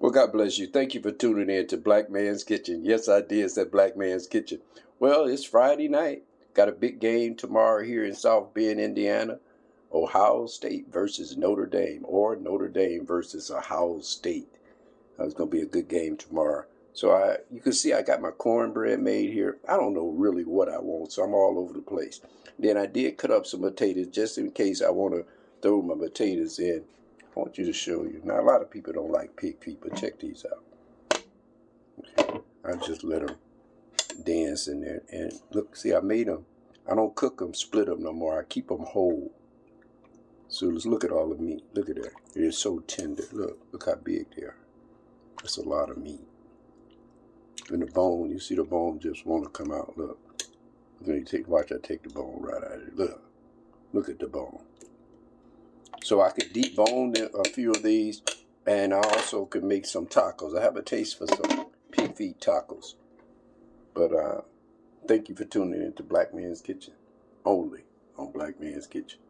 Well, God bless you. Thank you for tuning in to Black Man's Kitchen. Yes, I did say Black Man's Kitchen. Well, it's Friday night. Got a big game tomorrow here in South Bend, Indiana. Ohio State versus Notre Dame, or Notre Dame versus Ohio State. Uh, it's going to be a good game tomorrow. So I, you can see I got my cornbread made here. I don't know really what I want, so I'm all over the place. Then I did cut up some potatoes just in case I want to throw my potatoes in I want you to show you. Now, a lot of people don't like pig feet, but check these out. Okay. I just let them dance in there. And look, see, I made them. I don't cook them, split them no more. I keep them whole. So let's look at all the meat. Look at that. It is so tender. Look, look how big they are. That's a lot of meat. And the bone, you see the bone just want to come out. Look. Then you take, watch I take the bone right out of it. Look. Look at the bone. So I could deep bone a few of these, and I also could make some tacos. I have a taste for some pig feet tacos. But uh, thank you for tuning in to Black Man's Kitchen, only on Black Man's Kitchen.